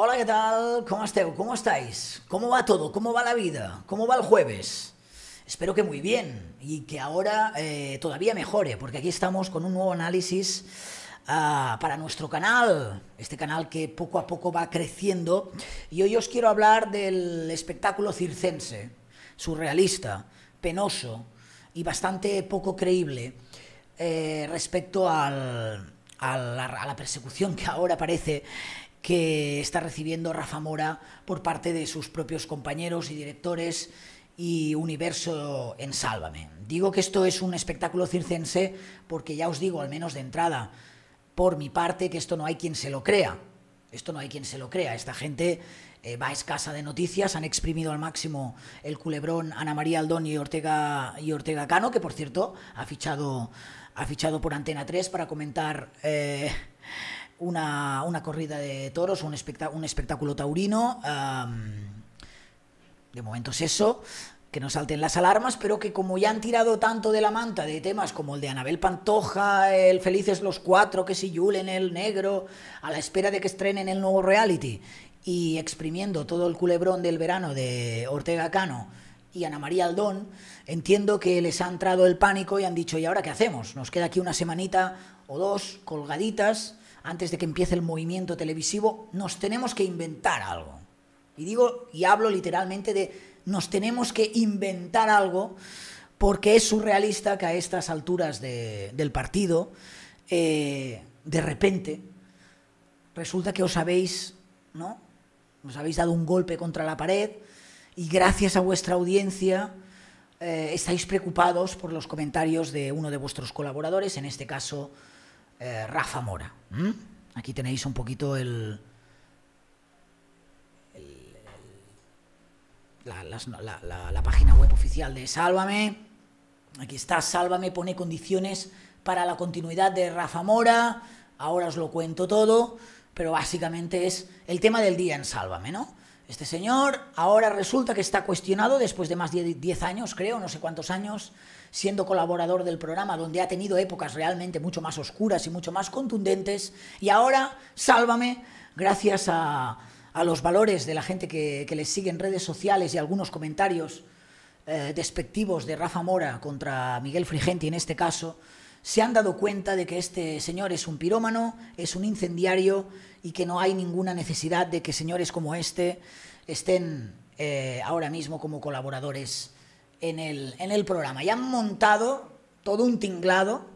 Hola, ¿qué tal? ¿Cómo esteu? ¿Cómo estáis? ¿Cómo va todo? ¿Cómo va la vida? ¿Cómo va el jueves? Espero que muy bien y que ahora eh, todavía mejore, porque aquí estamos con un nuevo análisis ah, para nuestro canal, este canal que poco a poco va creciendo. Y hoy os quiero hablar del espectáculo circense, surrealista, penoso y bastante poco creíble eh, respecto al, a, la, a la persecución que ahora parece que está recibiendo Rafa Mora por parte de sus propios compañeros y directores y universo en Sálvame. Digo que esto es un espectáculo circense porque ya os digo, al menos de entrada, por mi parte, que esto no hay quien se lo crea. Esto no hay quien se lo crea. Esta gente eh, va escasa de noticias, han exprimido al máximo el culebrón Ana María Aldón y Ortega, y Ortega Cano, que por cierto ha fichado, ha fichado por Antena 3 para comentar... Eh, una, una, corrida de toros, un, un espectáculo taurino. De momento es eso, que no salten las alarmas, pero que como ya han tirado tanto de la manta de temas como el de Anabel Pantoja, el Felices los Cuatro, que si Julen el Negro, a la espera de que estrenen el nuevo reality, y exprimiendo todo el culebrón del verano de Ortega Cano y Ana María Aldón, entiendo que les ha entrado el pánico y han dicho, ¿y ahora qué hacemos? Nos queda aquí una semanita o dos colgaditas antes de que empiece el movimiento televisivo, nos tenemos que inventar algo. Y digo, y hablo literalmente de nos tenemos que inventar algo porque es surrealista que a estas alturas de, del partido, eh, de repente, resulta que os habéis, ¿no? Os habéis dado un golpe contra la pared y gracias a vuestra audiencia eh, estáis preocupados por los comentarios de uno de vuestros colaboradores, en este caso eh, Rafa Mora. Aquí tenéis un poquito el, la, la, la, la, página web oficial de Sálvame. Aquí está, Sálvame pone condiciones para la continuidad de Rafa Mora. Ahora os lo cuento todo, pero básicamente es el tema del día en Sálvame, ¿no? Este señor ahora resulta que está cuestionado después de más de 10 años, creo, no sé cuántos años, siendo colaborador del programa, donde ha tenido épocas realmente mucho más oscuras y mucho más contundentes, y ahora, sálvame, gracias a, a los valores de la gente que, que les sigue en redes sociales y algunos comentarios eh, despectivos de Rafa Mora contra Miguel Frigenti en este caso, se han dado cuenta de que este señor es un pirómano, es un incendiario y que no hay ninguna necesidad de que señores como este estén eh, ahora mismo como colaboradores en el, en el programa. Y han montado todo un tinglado,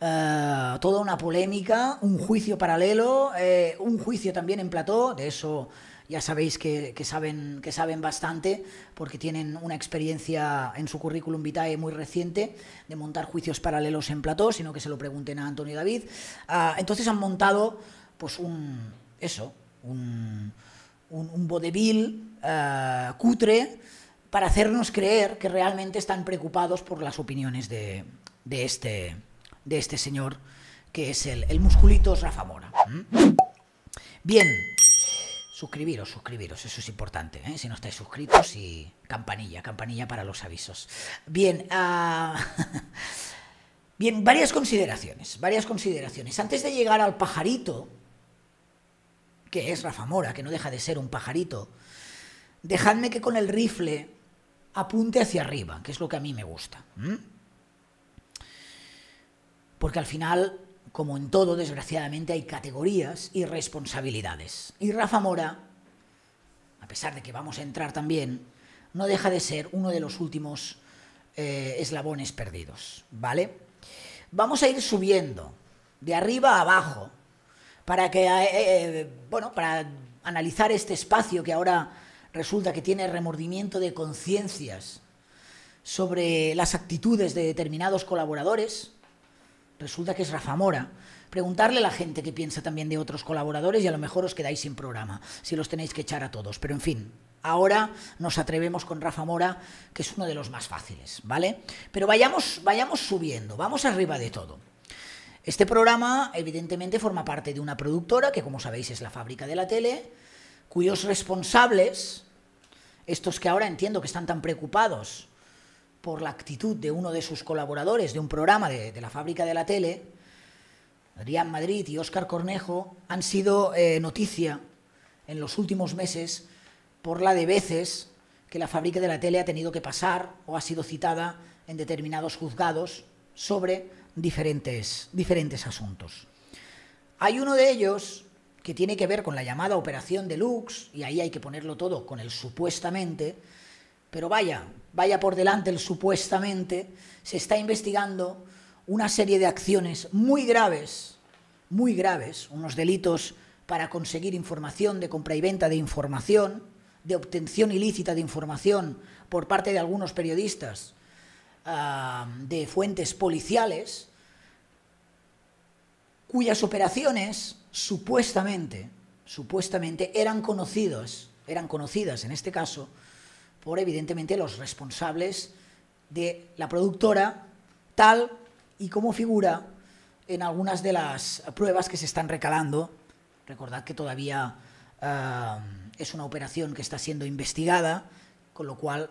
uh, toda una polémica, un juicio paralelo, eh, un juicio también en plató, de eso ya sabéis que, que, saben, que saben bastante, porque tienen una experiencia en su currículum vitae muy reciente de montar juicios paralelos en plató, sino que se lo pregunten a Antonio David. Uh, entonces han montado pues un, eso, un, un, un vodevil uh, cutre, para hacernos creer que realmente están preocupados por las opiniones de, de, este, de este señor, que es el, el musculitos Rafa Mora. Bien, suscribiros, suscribiros, eso es importante, ¿eh? si no estáis suscritos y campanilla, campanilla para los avisos. Bien, uh... bien, varias consideraciones, varias consideraciones. Antes de llegar al pajarito, que es Rafa Mora, que no deja de ser un pajarito, dejadme que con el rifle apunte hacia arriba, que es lo que a mí me gusta. Porque al final, como en todo, desgraciadamente, hay categorías y responsabilidades. Y Rafa Mora, a pesar de que vamos a entrar también, no deja de ser uno de los últimos eh, eslabones perdidos, ¿vale? Vamos a ir subiendo de arriba a abajo para que, eh, eh, bueno, para analizar este espacio que ahora resulta que tiene remordimiento de conciencias sobre las actitudes de determinados colaboradores, resulta que es Rafa Mora. Preguntarle a la gente qué piensa también de otros colaboradores y a lo mejor os quedáis sin programa, si los tenéis que echar a todos. Pero en fin, ahora nos atrevemos con Rafa Mora, que es uno de los más fáciles, ¿vale? Pero vayamos, vayamos subiendo, vamos arriba de todo. Este programa, evidentemente, forma parte de una productora que, como sabéis, es la fábrica de la tele, cuyos responsables, estos que ahora entiendo que están tan preocupados por la actitud de uno de sus colaboradores de un programa de, de la fábrica de la tele, Adrián Madrid y Óscar Cornejo, han sido eh, noticia en los últimos meses por la de veces que la fábrica de la tele ha tenido que pasar o ha sido citada en determinados juzgados sobre diferentes, diferentes asuntos. Hay uno de ellos que tiene que ver con la llamada Operación Deluxe, y ahí hay que ponerlo todo con el supuestamente, pero vaya, vaya por delante el supuestamente, se está investigando una serie de acciones muy graves, muy graves, unos delitos para conseguir información de compra y venta de información, de obtención ilícita de información por parte de algunos periodistas, ah, de fuentes policiales, cuyas operaciones supuestamente, supuestamente eran conocidos, eran conocidas en este caso por evidentemente los responsables de la productora, tal y como figura en algunas de las pruebas que se están recalando. Recordad que todavía uh, es una operación que está siendo investigada, con lo cual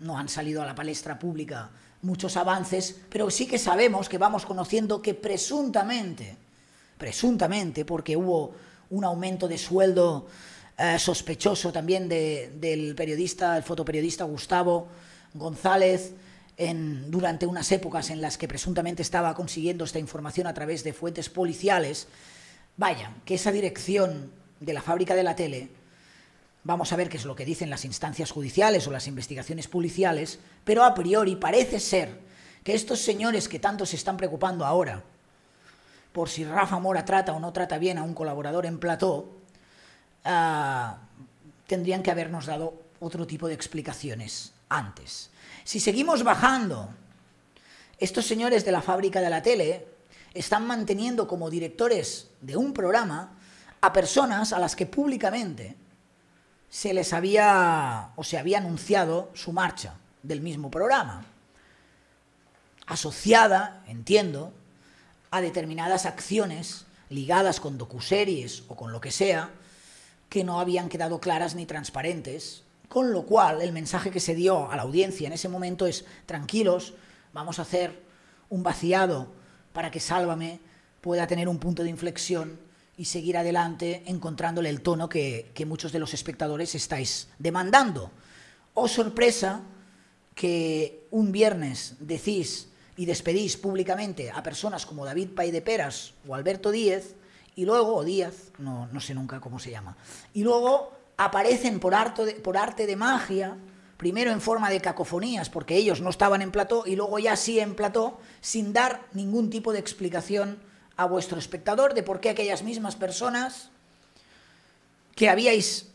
no han salido a la palestra pública muchos avances, pero sí que sabemos que vamos conociendo que presuntamente, presuntamente, porque hubo un aumento de sueldo eh, sospechoso también de, del periodista, el fotoperiodista Gustavo González, en, durante unas épocas en las que presuntamente estaba consiguiendo esta información a través de fuentes policiales, vaya, que esa dirección de la fábrica de la tele, vamos a ver qué es lo que dicen las instancias judiciales o las investigaciones policiales, pero a priori parece ser que estos señores que tanto se están preocupando ahora por si Rafa Mora trata o no trata bien a un colaborador en plató, uh, tendrían que habernos dado otro tipo de explicaciones antes. Si seguimos bajando, estos señores de la fábrica de la tele están manteniendo como directores de un programa a personas a las que públicamente se les había o se había anunciado su marcha del mismo programa, asociada, entiendo, a determinadas acciones ligadas con docuseries o con lo que sea, que no habían quedado claras ni transparentes, con lo cual el mensaje que se dio a la audiencia en ese momento es, tranquilos, vamos a hacer un vaciado para que Sálvame pueda tener un punto de inflexión y seguir adelante encontrándole el tono que, que muchos de los espectadores estáis demandando. Oh sorpresa que un viernes decís y despedís públicamente a personas como David Pay de Peras o Alberto Díez, y luego, o Díaz, no, no sé nunca cómo se llama, y luego aparecen por arte, de, por arte de magia, primero en forma de cacofonías, porque ellos no estaban en plató, y luego ya sí en plató, sin dar ningún tipo de explicación a vuestro espectador de por qué aquellas mismas personas que habíais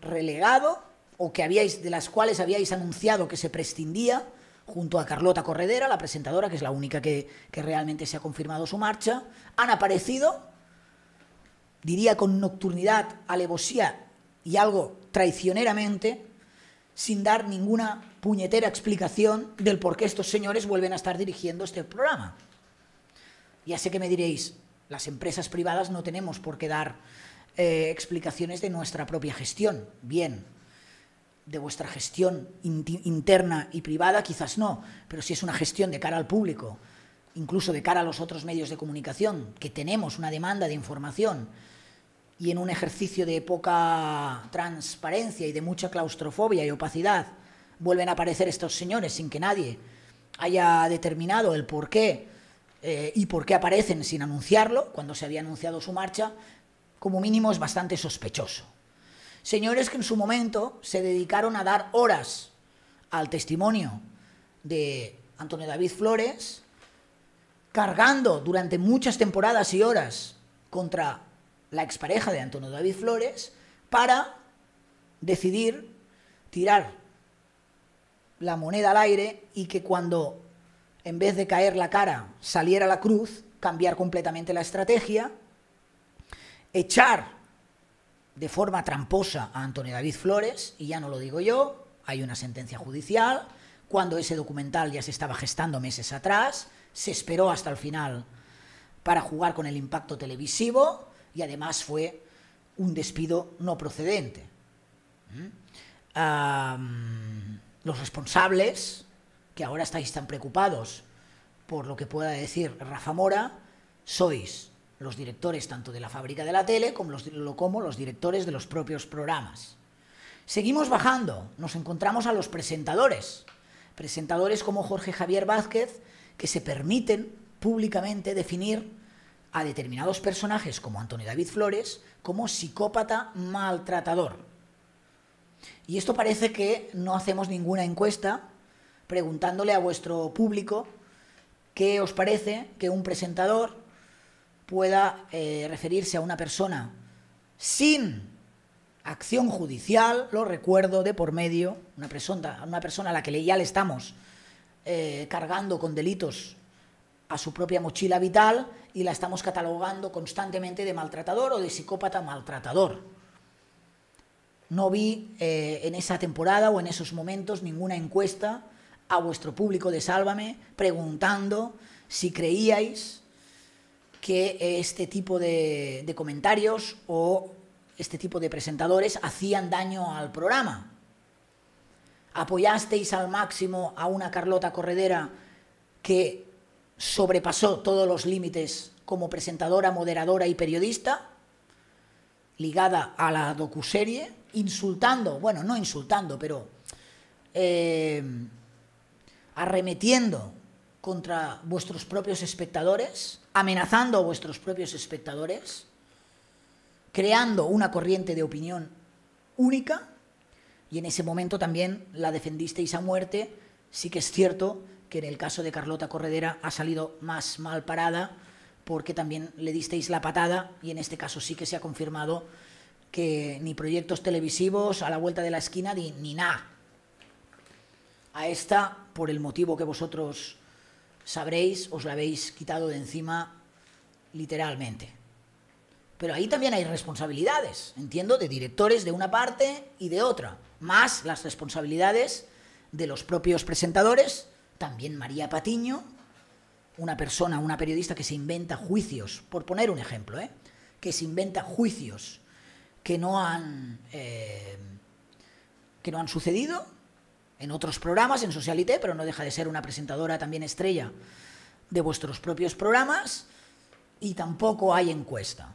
relegado o que habíais de las cuales habíais anunciado que se prescindía junto a Carlota Corredera, la presentadora, que es la única que, que realmente se ha confirmado su marcha, han aparecido, diría con nocturnidad, alevosía y algo traicioneramente, sin dar ninguna puñetera explicación del por qué estos señores vuelven a estar dirigiendo este programa. Ya sé que me diréis, las empresas privadas no tenemos por qué dar eh, explicaciones de nuestra propia gestión. Bien, de vuestra gestión interna y privada, quizás no, pero si es una gestión de cara al público, incluso de cara a los otros medios de comunicación, que tenemos una demanda de información y en un ejercicio de poca transparencia y de mucha claustrofobia y opacidad, vuelven a aparecer estos señores sin que nadie haya determinado el por qué eh, y por qué aparecen sin anunciarlo, cuando se había anunciado su marcha, como mínimo es bastante sospechoso. Señores que en su momento se dedicaron a dar horas al testimonio de Antonio David Flores, cargando durante muchas temporadas y horas contra la expareja de Antonio David Flores, para decidir tirar la moneda al aire y que cuando en vez de caer la cara saliera la cruz, cambiar completamente la estrategia, echar de forma tramposa a Antonio David Flores, y ya no lo digo yo, hay una sentencia judicial, cuando ese documental ya se estaba gestando meses atrás, se esperó hasta el final para jugar con el impacto televisivo y además fue un despido no procedente. Um, los responsables, que ahora estáis tan preocupados por lo que pueda decir Rafa Mora, sois los directores tanto de la fábrica de la tele como los, como los directores de los propios programas. Seguimos bajando, nos encontramos a los presentadores, presentadores como Jorge Javier Vázquez, que se permiten públicamente definir a determinados personajes como Antonio David Flores como psicópata maltratador. Y esto parece que no hacemos ninguna encuesta preguntándole a vuestro público qué os parece que un presentador pueda eh, referirse a una persona sin acción judicial, lo recuerdo de por medio, una persona, una persona a la que ya le estamos eh, cargando con delitos a su propia mochila vital y la estamos catalogando constantemente de maltratador o de psicópata maltratador. No vi eh, en esa temporada o en esos momentos ninguna encuesta a vuestro público de Sálvame preguntando si creíais que este tipo de, comentarios o este tipo de presentadores hacían daño al programa. Apoyasteis al máximo a una Carlota Corredera que sobrepasó todos los límites como presentadora, moderadora y periodista, ligada a la docuserie, insultando, bueno, no insultando, pero eh, arremetiendo contra vuestros propios espectadores, amenazando a vuestros propios espectadores, creando una corriente de opinión única, y en ese momento también la defendisteis a muerte, sí que es cierto que en el caso de Carlota Corredera ha salido más mal parada porque también le disteis la patada y en este caso sí que se ha confirmado que ni proyectos televisivos a la vuelta de la esquina ni, ni nada. A esta, por el motivo que vosotros sabréis, os la habéis quitado de encima literalmente. Pero ahí también hay responsabilidades, entiendo, de directores de una parte y de otra, más las responsabilidades de los propios presentadores también María Patiño, una persona, una periodista que se inventa juicios, por poner un ejemplo, ¿eh? que se inventa juicios que no han, eh, que no han sucedido en otros programas, en Socialité, pero no deja de ser una presentadora también estrella de vuestros propios programas, y tampoco hay encuesta.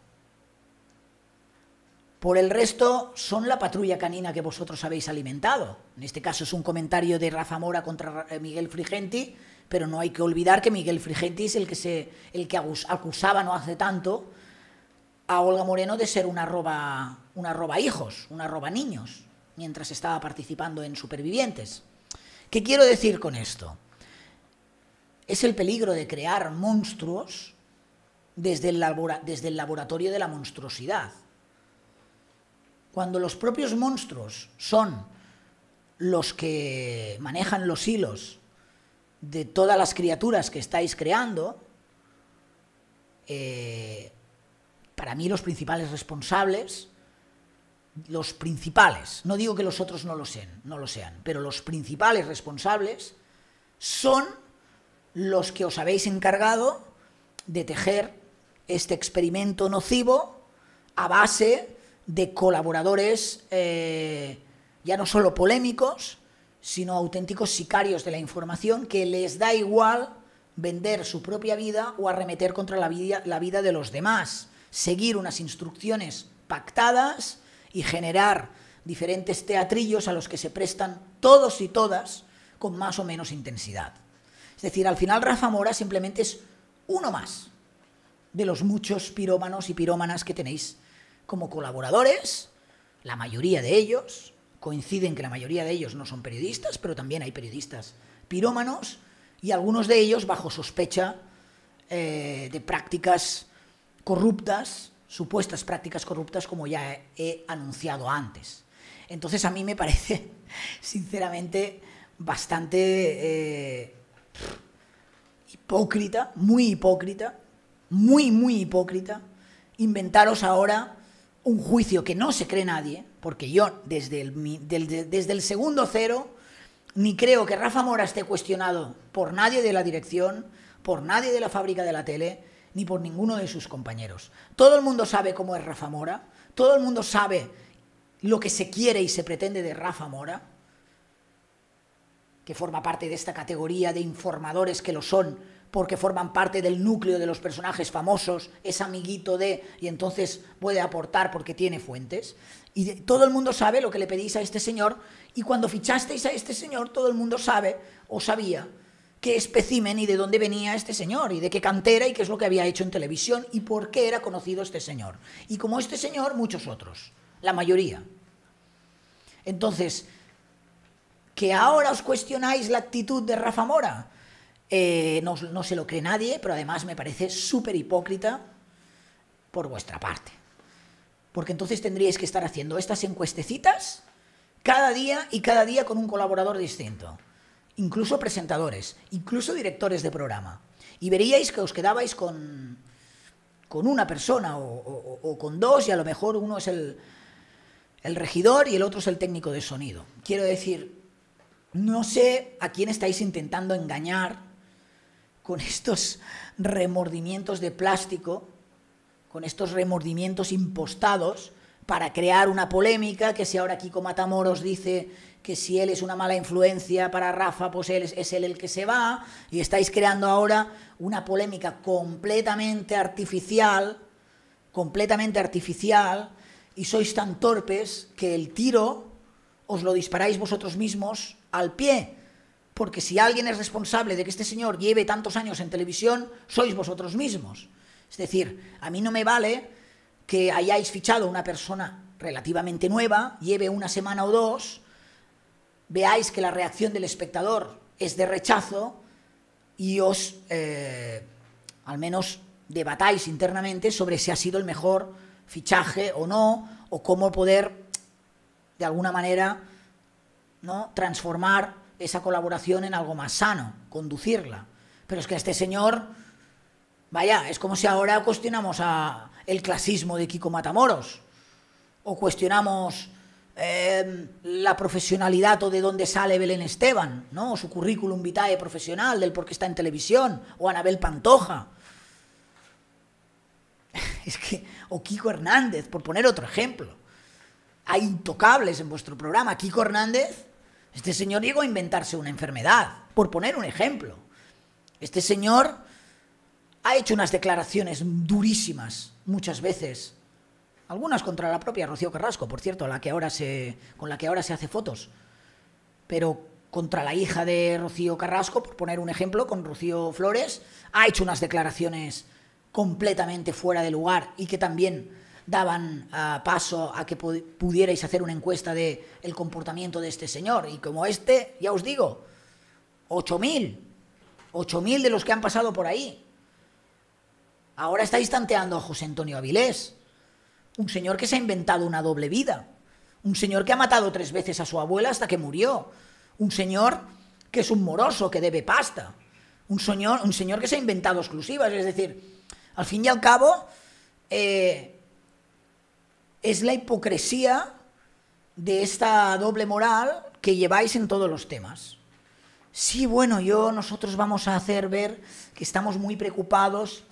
Por el resto, son la patrulla canina que vosotros habéis alimentado. En este caso es un comentario de Rafa Mora contra eh, Miguel Frigenti, pero no hay que olvidar que Miguel Frigenti es el que, se, el que acusaba no hace tanto a Olga Moreno de ser una roba, una roba hijos, una roba niños, mientras estaba participando en Supervivientes. ¿Qué quiero decir con esto? Es el peligro de crear monstruos desde el, laboratorio de la monstruosidad. Cuando los propios monstruos son los que manejan los hilos de todas las criaturas que estáis creando, eh, para mí los principales responsables, los principales, no digo que los otros no lo sean, no lo sean, pero los principales responsables son los que os habéis encargado de tejer este experimento nocivo a base de colaboradores eh, ya no solo polémicos, sino auténticos sicarios de la información que les da igual vender su propia vida o arremeter contra la vida, la vida de los demás, seguir unas instrucciones pactadas y generar diferentes teatrillos a los que se prestan todos y todas con más o menos intensidad. Es decir, al final Rafa Mora simplemente es uno más de los muchos pirómanos y pirómanas que tenéis como colaboradores, la mayoría de ellos, coinciden que la mayoría de ellos no son periodistas, pero también hay periodistas pirómanos y algunos de ellos bajo sospecha eh, de prácticas corruptas, supuestas prácticas corruptas, como ya he, anunciado antes. Entonces a mí me parece, sinceramente, bastante eh, hipócrita, muy hipócrita, muy, muy hipócrita, inventaros ahora un juicio que no se cree nadie, porque yo desde desde el segundo cero ni creo que Rafa Mora esté cuestionado por nadie de la dirección, por nadie de la fábrica de la tele, ni por ninguno de sus compañeros. Todo el mundo sabe cómo es Rafa Mora, todo el mundo sabe lo que se quiere y se pretende de Rafa Mora, que forma parte de esta categoría de informadores que lo son porque forman parte del núcleo de los personajes famosos, es amiguito de, y entonces puede aportar porque tiene fuentes. Y todo el mundo sabe lo que le pedís a este señor, y cuando fichasteis a este señor, todo el mundo sabe o sabía qué espécimen y de dónde venía este señor, y de qué cantera y qué es lo que había hecho en televisión, y por qué era conocido este señor. Y como este señor, muchos otros, la mayoría. Entonces, que ahora os cuestionáis la actitud de Rafa Mora, eh, no, no se lo cree nadie, pero además me parece súper hipócrita por vuestra parte. Porque entonces tendríais que estar haciendo estas encuestecitas cada día y cada día con un colaborador distinto. Incluso presentadores, incluso directores de programa. Y veríais que os quedabais con, con una persona o, con dos y a lo mejor uno es el, el regidor y el otro es el técnico de sonido. Quiero decir, no sé a quién estáis intentando engañar con estos remordimientos de plástico, con estos remordimientos impostados para crear una polémica, que si ahora Kiko Matamoros dice que si él es una mala influencia para Rafa, pues él es, él el que se va, y estáis creando ahora una polémica completamente artificial, completamente artificial, y sois tan torpes que el tiro os lo disparáis vosotros mismos al pie, porque si alguien es responsable de que este señor lleve tantos años en televisión, sois vosotros mismos. Es decir, a mí no me vale que hayáis fichado una persona relativamente nueva, lleve una semana o dos, veáis que la reacción del espectador es de rechazo y os, eh, al menos, debatáis internamente sobre si ha sido el mejor fichaje o no, o cómo poder, de alguna manera, ¿no? transformar esa colaboración en algo más sano, conducirla. Pero es que este señor, vaya, es como si ahora cuestionamos a el clasismo de Kiko Matamoros, o cuestionamos em, la profesionalidad o de dónde sale Belén Esteban, ¿no? Su currículum vitae profesional, del por qué está en televisión, o Anabel Pantoja. Es que, o Kiko Hernández, por poner otro ejemplo. Hay intocables en vuestro programa. Kiko Hernández este señor llegó a inventarse una enfermedad, por poner un ejemplo. Este señor ha hecho unas declaraciones durísimas muchas veces, algunas contra la propia Rocío Carrasco, por cierto, la que ahora se, con la que ahora se hace fotos, pero contra la hija de Rocío Carrasco, por poner un ejemplo, con Rocío Flores, ha hecho unas declaraciones completamente fuera de lugar y que también daban ah, paso a que pudierais hacer una encuesta de comportamiento de este señor. Y como este, ya os digo, 8.000, 8.000 de los que han pasado por ahí. Ahora estáis tanteando a José Antonio Avilés, un señor que se ha inventado una doble vida, un señor que ha matado tres veces a su abuela hasta que murió, un señor que es un moroso, que debe pasta, un señor, un señor que se ha inventado exclusivas, es decir, al fin y al cabo, eh, es la hipocresía de esta doble moral que lleváis en todos los temas. Sí, bueno, yo nosotros vamos a hacer ver que estamos muy preocupados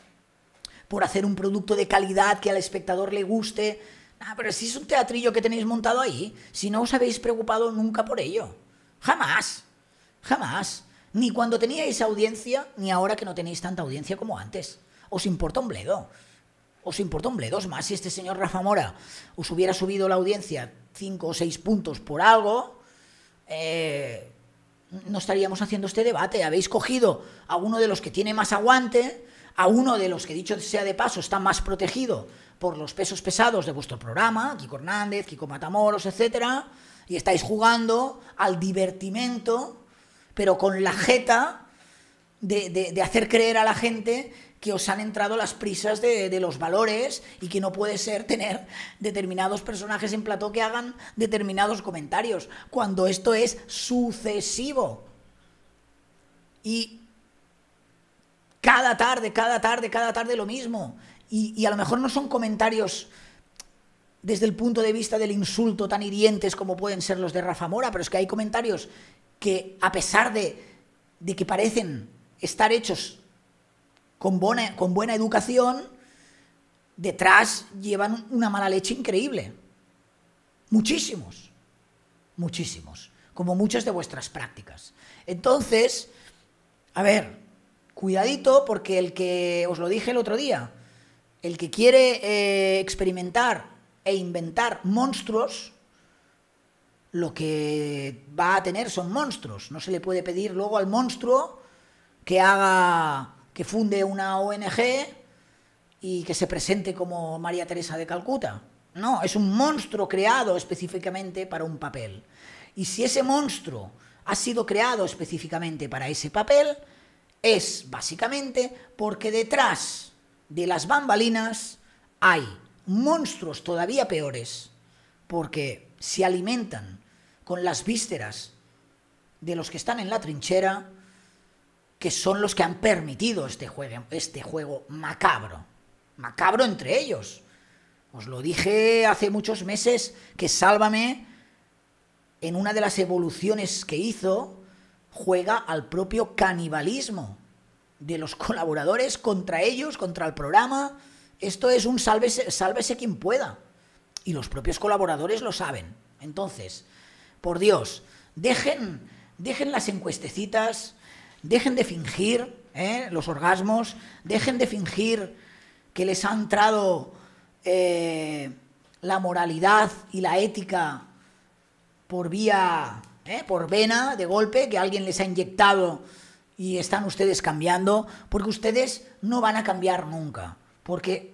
por hacer un producto de calidad que al espectador le guste. Ah, pero si es un teatrillo que tenéis montado ahí, si no os habéis preocupado nunca por ello. Jamás, jamás. Ni cuando teníais audiencia, ni ahora que no tenéis tanta audiencia como antes. Os importa un bledo os importa un bledos más si este señor Rafa Mora os hubiera subido la audiencia cinco o seis puntos por algo, eh, no estaríamos haciendo este debate. Habéis cogido a uno de los que tiene más aguante, a uno de los que, dicho sea de paso, está más protegido por los pesos pesados de vuestro programa, Kiko Hernández, Kiko Matamoros, etcétera, y estáis jugando al divertimento, pero con la jeta de hacer creer a la gente que os han entrado las prisas de, los valores y que no puede ser tener determinados personajes en plató que hagan determinados comentarios, cuando esto es sucesivo. Y cada tarde, cada tarde, cada tarde lo mismo. Y, a lo mejor no son comentarios desde el punto de vista del insulto tan hirientes como pueden ser los de Rafa Mora, pero es que hay comentarios que a pesar de, de que parecen estar hechos con buena, con buena educación, detrás llevan una mala leche increíble. Muchísimos, muchísimos, como muchas de vuestras prácticas. Entonces, a ver, cuidadito porque el que, os lo dije el otro día, el que quiere eh, experimentar e inventar monstruos, lo que va a tener son monstruos. No se le puede pedir luego al monstruo que haga, que funde una ONG y que se presente como María Teresa de Calcuta. No, es un monstruo creado específicamente para un papel. Y si ese monstruo ha sido creado específicamente para ese papel, es básicamente porque detrás de las bambalinas hay monstruos todavía peores, porque se alimentan con las vísceras de los que están en la trinchera, que son los que han permitido este juego, este juego macabro. Macabro entre ellos. Os lo dije hace muchos meses que Sálvame, en una de las evoluciones que hizo, juega al propio canibalismo de los colaboradores contra ellos, contra el programa. Esto es un sálvese, sálvese quien pueda. Y los propios colaboradores lo saben. Entonces, por Dios, dejen, dejen las encuestecitas, dejen de fingir ¿eh? los orgasmos, dejen de fingir que les ha entrado eh, la moralidad y la ética por vía, ¿eh? por vena, de golpe, que alguien les ha inyectado y están ustedes cambiando, porque ustedes no van a cambiar nunca, porque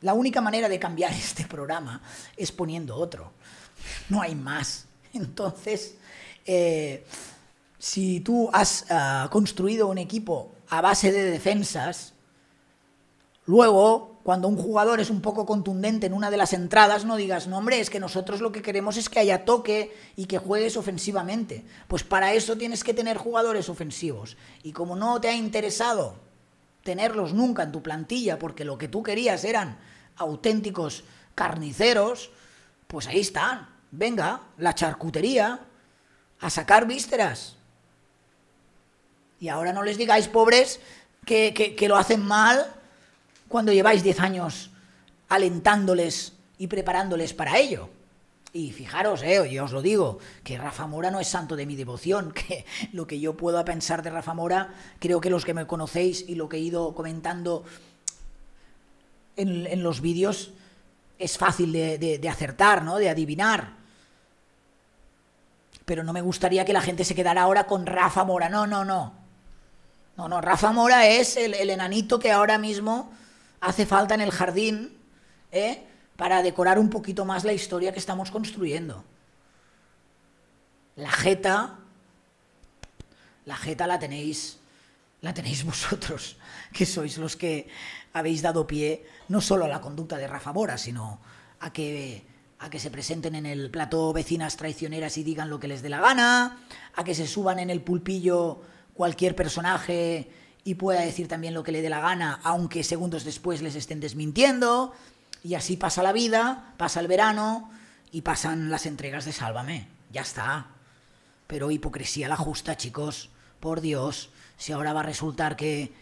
la única manera de cambiar este programa es poniendo otro, no hay más. Entonces, eh, si tú has ah, construido un equipo a base de defensas, luego, cuando un jugador es un poco contundente en una de las entradas, no digas, no hombre, es que nosotros lo que queremos es que haya toque y que juegues ofensivamente. Pues para eso tienes que tener jugadores ofensivos. Y como no te ha interesado tenerlos nunca en tu plantilla, porque lo que tú querías eran auténticos carniceros, pues ahí están venga, la charcutería, a sacar vísceras. Y ahora no les digáis, pobres, que, lo hacen mal cuando lleváis 10 años alentándoles y preparándoles para ello. Y fijaros, eh, yo os lo digo, que Rafa Mora no es santo de mi devoción, que lo que yo puedo pensar de Rafa Mora, creo que los que me conocéis y lo que he ido comentando en, los vídeos, es fácil de, de acertar, ¿no? de adivinar pero no me gustaría que la gente se quedara ahora con Rafa Mora. No, no, no. No, no, Rafa Mora es el, enanito que ahora mismo hace falta en el jardín ¿eh? para decorar un poquito más la historia que estamos construyendo. La jeta, la jeta la tenéis, la tenéis vosotros, que sois los que habéis dado pie no solo a la conducta de Rafa Mora, sino a que a que se presenten en el plató vecinas traicioneras y digan lo que les dé la gana, a que se suban en el pulpillo cualquier personaje y pueda decir también lo que le dé la gana, aunque segundos después les estén desmintiendo, y así pasa la vida, pasa el verano y pasan las entregas de Sálvame. Ya está. Pero hipocresía la justa, chicos. Por Dios, si ahora va a resultar que,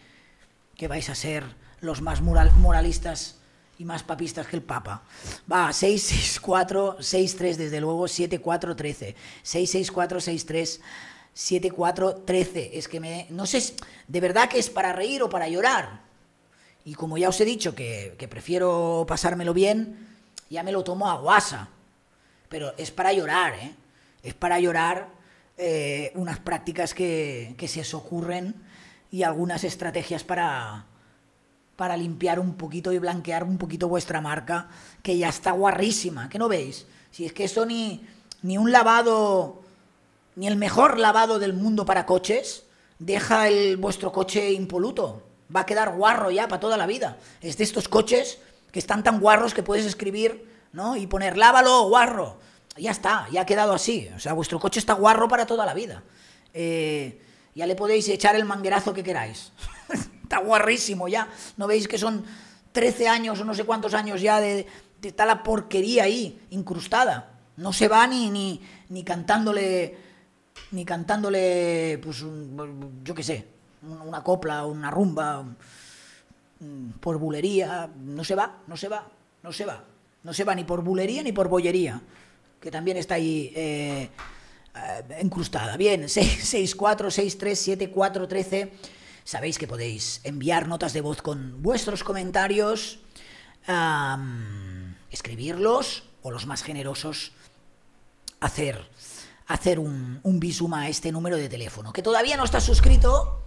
que vais a ser los más moralistas y más papistas que el Papa. Va, 664 63 desde luego, 7413. 66463 7413. Es que me. No sé, de verdad que es para reír o para llorar. Y como ya os he dicho que, prefiero pasármelo bien, ya me lo tomo a guasa. Pero es para llorar, ¿eh? Es para llorar eh, unas prácticas que, que se os ocurren y algunas estrategias para, para limpiar un poquito y blanquear un poquito vuestra marca, que ya está guarrísima, que no veis. Si es que esto ni, ni un lavado, ni el mejor lavado del mundo para coches, deja el, vuestro coche impoluto. Va a quedar guarro ya para toda la vida. Es de estos coches que están tan guarros que puedes escribir, ¿no? Y poner lávalo, guarro. Ya está, ya ha quedado así. O sea, vuestro coche está guarro para toda la vida. Eh, ya le podéis echar el manguerazo que queráis. está guarrísimo ya. ¿No veis que son 13 años o no sé cuántos años ya de, de la porquería ahí, incrustada? No se va ni, ni, ni cantándole, ni cantándole, pues, yo qué sé, una copla, una rumba, por bulería, no se va, no se va, no se va. No se va ni por bulería ni por bollería, que también está ahí eh, eh, incrustada. Bien, 6, 6, 4, 6, 3, 7, 4, 13. sabéis que podéis enviar notas de voz con vuestros comentarios, escribirlos o los más generosos, hacer, hacer un, un a este número de teléfono. Que todavía no está suscrito,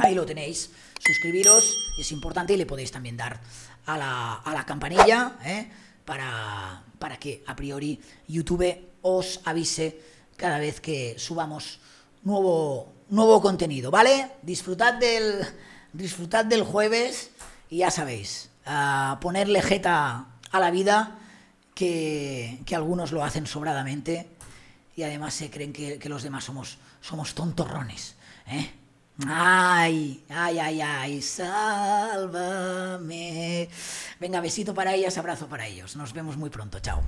ahí lo tenéis. Suscribiros es importante y le podéis también dar a la, a la campanilla ¿eh? para, para que a priori YouTube os avise cada vez que subamos nuevo, nuevo contenido, ¿vale? Disfrutad del, disfrutad del jueves y ya sabéis, a ponerle jeta a la vida, que, que, algunos lo hacen sobradamente y además se creen que, que los demás somos, somos tontorrones. ¿eh? Ay, ay, ay, ay, sálvame. Venga, besito para ellas, abrazo para ellos. Nos vemos muy pronto. Chao.